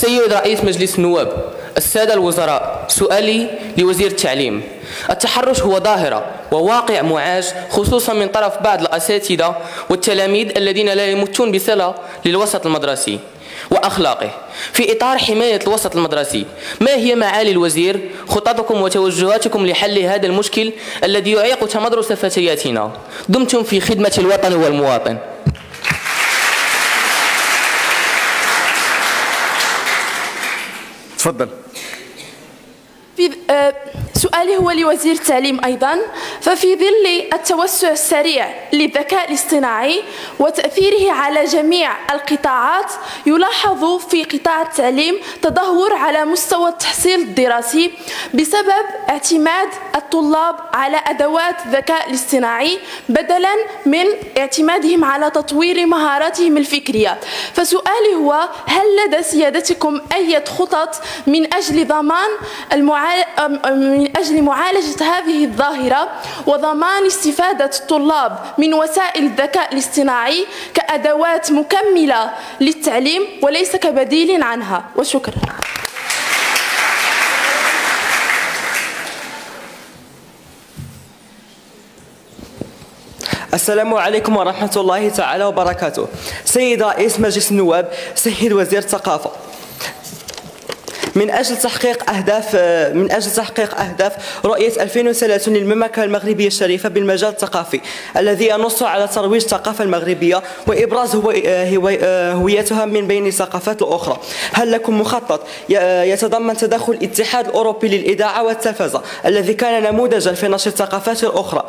السيد رئيس مجلس النواب السادة الوزراء سؤالي لوزير التعليم. التحرش هو ظاهرة وواقع معاش خصوصا من طرف بعض الأساتذة والتلاميذ الذين لا يمتون بصلة للوسط المدرسي وأخلاقه. في إطار حماية الوسط المدرسي ما هي معالي الوزير خططكم وتوجهاتكم لحل هذا المشكل الذي يعيق تمدرس فتياتنا؟ دمتم في خدمة الوطن والمواطن. تفضل. في آه، سؤالي هو لوزير التعليم أيضا. ففي ظل التوسع السريع للذكاء الاصطناعي وتأثيره على جميع القطاعات يلاحظ في قطاع التعليم تدهور على مستوى التحصيل الدراسي بسبب اعتماد الطلاب على أدوات الذكاء الاصطناعي بدلا من اعتمادهم على تطوير مهاراتهم الفكرية. فسؤالي هو هل لدى سيادتكم أي خطط من أجل ضمان المعالجة من أجل معالجة هذه الظاهرة وضمان استفادة الطلاب من وسائل الذكاء الاصطناعي كأدوات مكملة للتعليم وليس كبديل عنها. وشكرا. السلام عليكم ورحمة الله تعالى وبركاته. سيد رئيس مجلس النواب سيد وزير الثقافة. من أجل تحقيق أهداف من أجل تحقيق أهداف رؤية 2030 للمملكة المغربية الشريفة بالمجال الثقافي الذي ينص على ترويج الثقافة المغربية وإبراز هويتها من بين الثقافات الأخرى. هل لكم مخطط؟ يتضمن تدخل الاتحاد الأوروبي للإذاعة والتلفزة الذي كان نموذجا في نشر الثقافات الأخرى.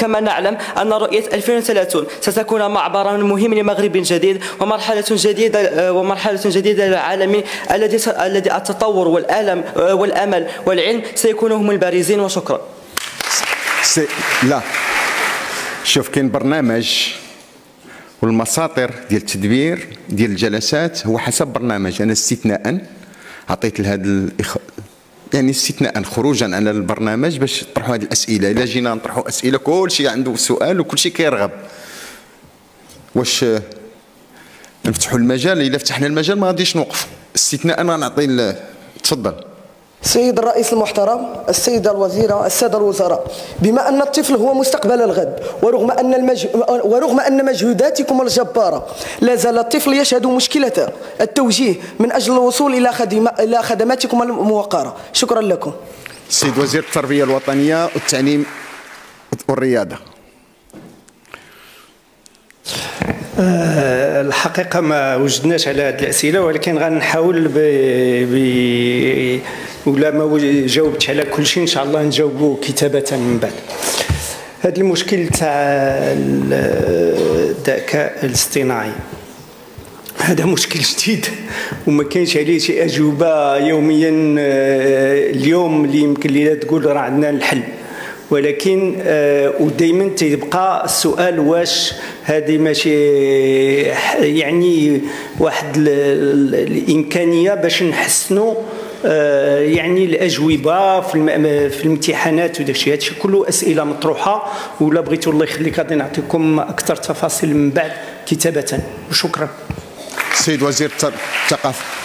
كما نعلم أن رؤية 2030 ستكون معبرا مهم لمغرب جديد ومرحلة جديدة ومرحلة جديدة للعالم الذي الذي التطور والألم والأمل والعلم سيكونوا هم البارزين وشكرا. سي... لا. شوف كاين برنامج والمساطر ديال التدبير ديال الجلسات هو حسب برنامج. أنا استثناء عطيت لهذا الإخ... يعني استثناء خروجا على البرنامج باش نطرحوا هذه الأسئلة. إلا جينا نطرحوا أسئلة كل شيء عنده سؤال وكل شيء كيرغب. واش نفتحوا المجال؟ إلا فتحنا المجال ما غاديش نوقفوا. استثناء أنا نعطي تفضل. سيد الرئيس المحترم السيدة الوزيرة السادة الوزراء بما أن الطفل هو مستقبل الغد ورغم أن, المج... ورغم أن مجهوداتكم الجبارة لا زال الطفل يشهد مشكلة التوجيه من أجل الوصول إلى, خدم... إلى خدماتكم الموقرة. شكرا لكم. سيد وزير التربية الوطنية والتعليم والرياضة. الحقيقة ما وجدناش على هذه الأسئلة ولكن غنحاول ب... ولا ما جاوبتش على كل شيء إن شاء الله نجاوبه كتابة من بعد. هذا المشكل تاع الذكاء الاصطناعي. هذا مشكل جديد وما كاينش عليه شي أجوبة يوميا آه، اليوم اللي يمكن لي تقول راه عندنا الحل. ولكن آه، ودائما تيبقى السؤال واش هذه ماشي يعني واحد الإمكانية باش نحسنوا آه، يعني الأجوبة في في الامتحانات وداك الشيء. هادشي كله أسئلة مطروحة ولا بغيتوا الله يخليك غادي نعطيكم أكثر تفاصيل من بعد كتابة. وشكرا. سيد وزير الثقافة.